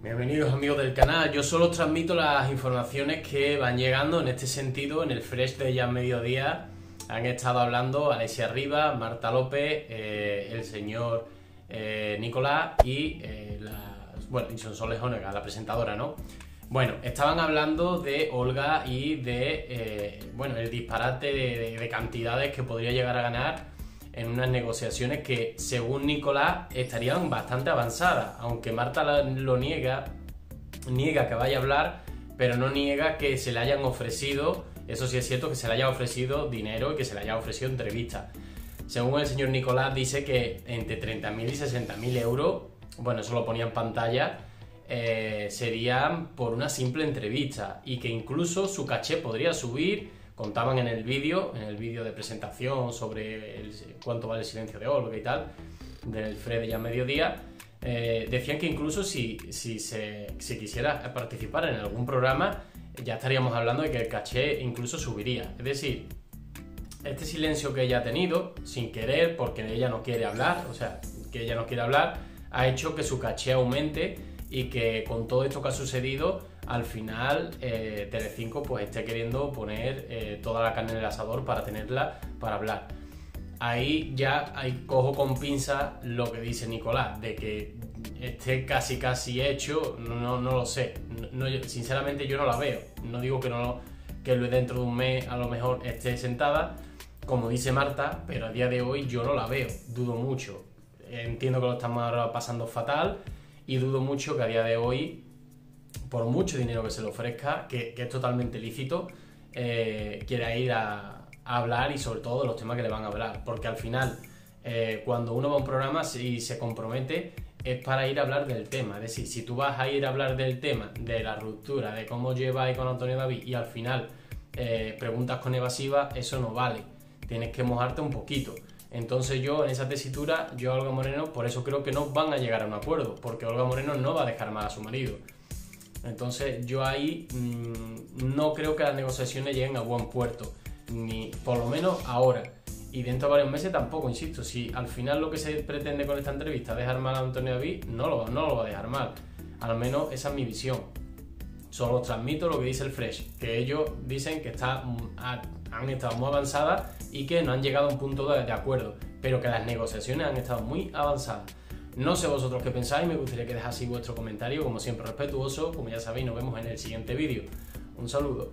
Bienvenidos amigos del canal, yo solo os transmito las informaciones que van llegando en este sentido, en el Fresh de ya mediodía han estado hablando Alessia Rivas, Marta López, eh, el señor eh, Nicolás y eh, la, bueno, y Sonsoles Onega, la presentadora, ¿no? Bueno, estaban hablando de Olga y de, bueno, el disparate de cantidades que podría llegar a ganar en unas negociaciones que, según Nicolás, estarían bastante avanzadas. Aunque Marta lo niega, niega que vaya a hablar, pero no niega que se le hayan ofrecido, eso sí es cierto, que se le haya ofrecido dinero y que se le haya ofrecido entrevistas. Según el señor Nicolás, dice que entre 30.000 y 60.000 euros, bueno, eso lo ponía en pantalla, eh, serían por una simple entrevista y que incluso su caché podría subir contaban en el vídeo, en el vídeo de presentación sobre cuánto vale el silencio de Olga y tal, del Fred ya mediodía, eh, decían que incluso si, si se quisiera participar en algún programa, ya estaríamos hablando de que el caché incluso subiría. Es decir, este silencio que ella ha tenido, sin querer, porque ella no quiere hablar, o sea, que ella no quiere hablar, ha hecho que su caché aumente y que con todo esto que ha sucedido, al final eh, Telecinco pues esté queriendo poner eh, toda la carne en el asador para tenerla para hablar. Ahí ya hay, cojo con pinza lo que dice Nicolás, de que esté casi casi hecho, no, no lo sé. sinceramente yo no la veo. No digo que no que dentro de un mes a lo mejor esté sentada, como dice Marta, pero a día de hoy yo no la veo, dudo mucho. Entiendo que lo estamos ahora pasando fatal y dudo mucho que a día de hoy por mucho dinero que se le ofrezca, que, es totalmente lícito, eh, quiera ir a, hablar y sobre todo los temas que le van a hablar. Porque al final, eh, cuando uno va a un programa y se compromete, es para ir a hablar del tema. Es decir, si tú vas a ir a hablar del tema, de la ruptura, de cómo lleváis con Antonio David y al final eh, preguntas con evasiva, eso no vale. Tienes que mojarte un poquito. Entonces yo en esa tesitura, yo Olga Moreno, por eso creo que no van a llegar a un acuerdo, porque Olga Moreno no va a dejar mal a su marido. Entonces yo ahí mm, no creo que las negociaciones lleguen a buen puerto, ni por lo menos ahora. Y dentro de varios meses tampoco, insisto, si al final lo que se pretende con esta entrevista es dejar mal a Antonio David, no lo, no lo va a dejar mal. Al menos esa es mi visión. Solo transmito lo que dice el Fresh, que ellos dicen que está, mm, han estado muy avanzadas y que no han llegado a un punto de acuerdo, pero que las negociaciones han estado muy avanzadas. No sé vosotros qué pensáis, me gustaría que dejaseis vuestro comentario, como siempre respetuoso, como ya sabéis, nos vemos en el siguiente vídeo. Un saludo.